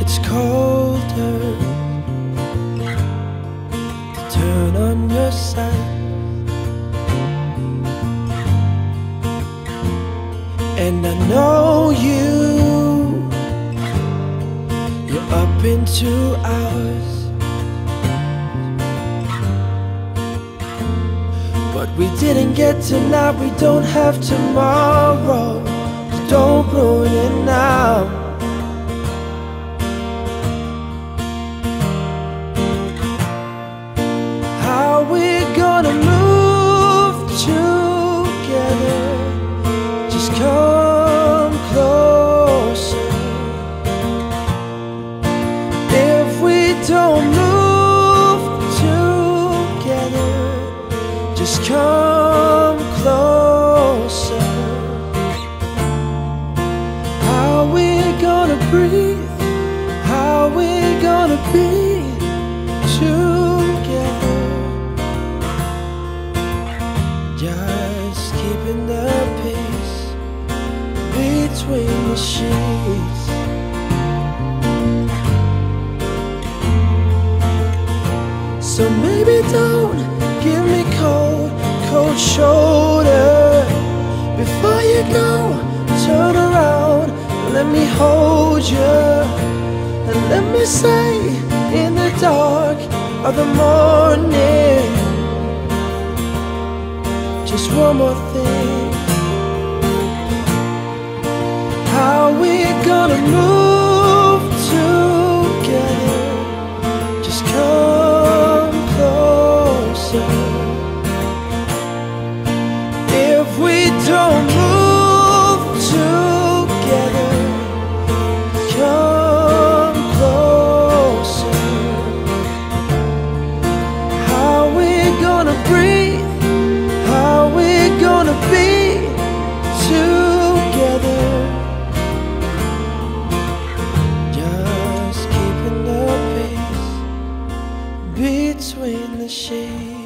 It's colder. To turn on your side. And I know you. You're up in two hours. But we didn't get tonight, we don't have tomorrow. Don't ruin it now. How we gonna move together? Just come closer. If we don't come closer. How we gonna breathe? How we gonna be together? Just keeping the peace between the sheets. So maybe don't give me cold, cold shoulder before you go. Turn around, let me hold you, and let me say in the dark of the morning, just one more thing. How we gonna move between the sheets.